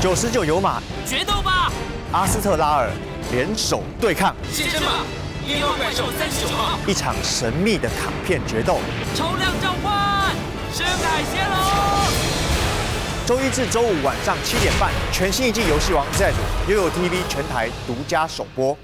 九十九有马，决斗吧！阿斯特拉尔联手对抗，现身吧！一妖怪兽三十九号，一场神秘的卡片决斗。抽量召唤，深海仙龙。周一至周五晚上七点半，全新一季《游戏王 Z》悠悠 TV 全台独家首播。